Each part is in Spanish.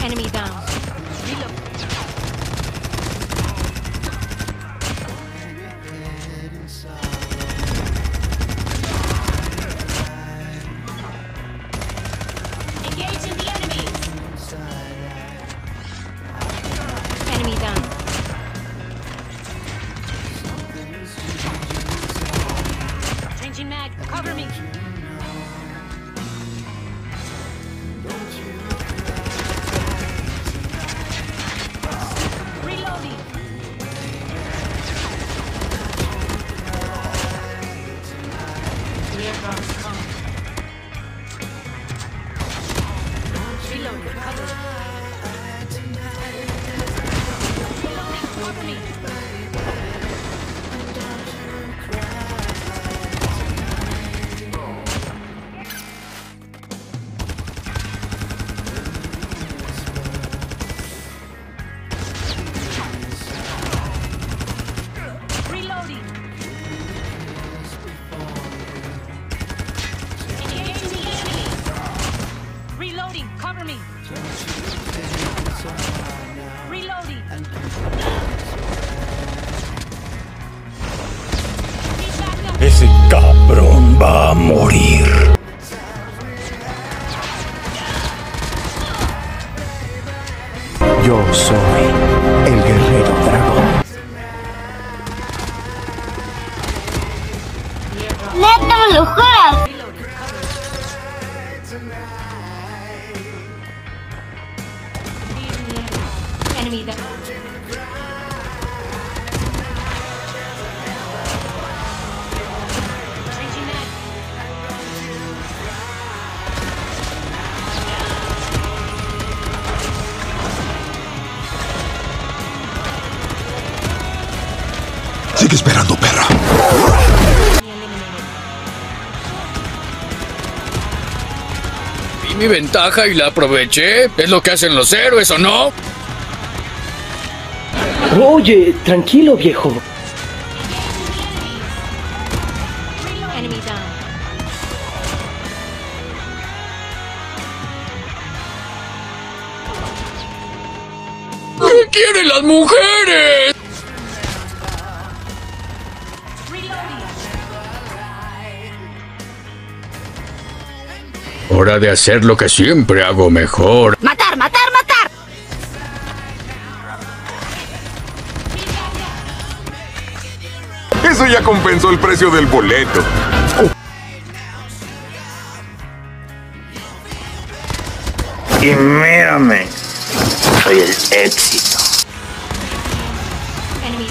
Enemy down. Ese cabrón va a morir. Yo soy el guerrero dragón. ¡Neta, lo juras! Sigue esperando, perra. Vi mi ventaja y la aproveché. Es lo que hacen los héroes, ¿o no? Oye, tranquilo, viejo. ¿Qué quieren las mujeres? Hora de hacer lo que siempre hago mejor. ¡Matar, matar, matar! Eso ya compensó el precio del boleto. Y mírame, soy el éxito. Enemy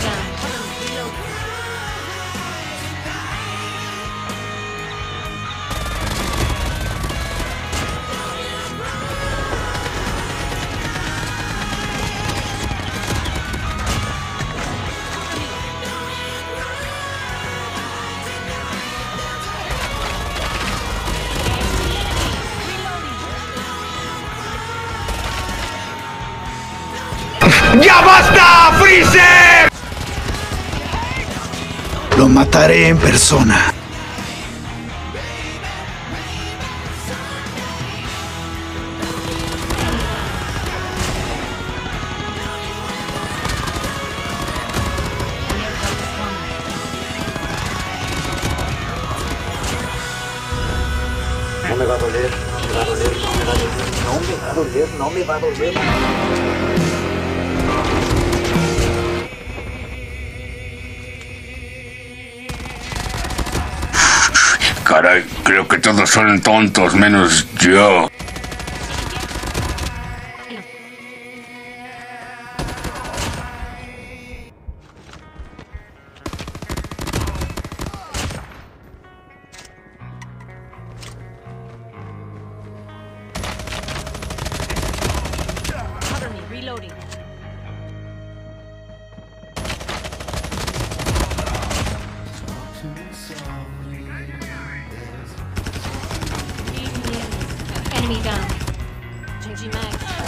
¡Ya basta, Freezer! Lo mataré en persona. No me va a doler, no me va a doler, no me va a doler, no me va a doler, Caray, creo que todos son tontos menos yo. Enemy down. Changing mag.